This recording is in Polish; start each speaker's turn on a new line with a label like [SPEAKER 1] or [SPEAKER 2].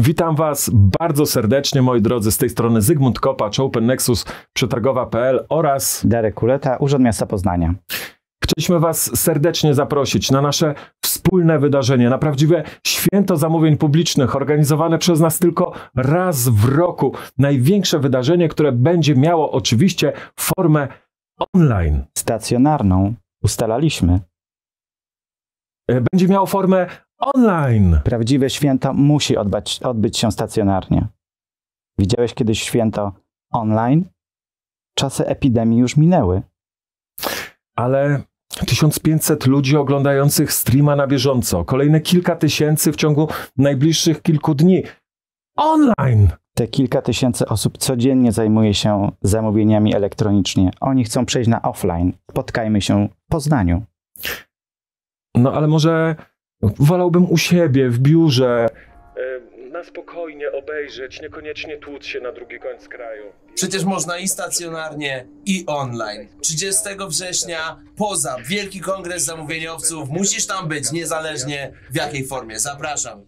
[SPEAKER 1] Witam Was bardzo serdecznie, moi drodzy, z tej strony Zygmunt Kopacz, Open Nexus, przetargowa.pl oraz
[SPEAKER 2] Darek Kuleta, Urząd Miasta Poznania.
[SPEAKER 1] Chcieliśmy Was serdecznie zaprosić na nasze wspólne wydarzenie, na prawdziwe święto zamówień publicznych, organizowane przez nas tylko raz w roku. Największe wydarzenie, które będzie miało oczywiście formę online.
[SPEAKER 2] Stacjonarną ustalaliśmy.
[SPEAKER 1] E, Będzie miało formę online.
[SPEAKER 2] Prawdziwe święto musi odbać, odbyć się stacjonarnie. Widziałeś kiedyś święto online? Czasy epidemii już minęły.
[SPEAKER 1] Ale 1500 ludzi oglądających streama na bieżąco, kolejne kilka tysięcy w ciągu najbliższych kilku dni. Online!
[SPEAKER 2] Te kilka tysięcy osób codziennie zajmuje się zamówieniami elektronicznie. Oni chcą przejść na offline. Spotkajmy się w Poznaniu.
[SPEAKER 1] No ale może wolałbym u siebie, w biurze. Na spokojnie obejrzeć, niekoniecznie tłuc się na drugi koniec kraju.
[SPEAKER 3] Przecież można i stacjonarnie, i online. 30 września poza Wielki Kongres Zamówieniowców. Musisz tam być, niezależnie w jakiej formie. Zapraszam.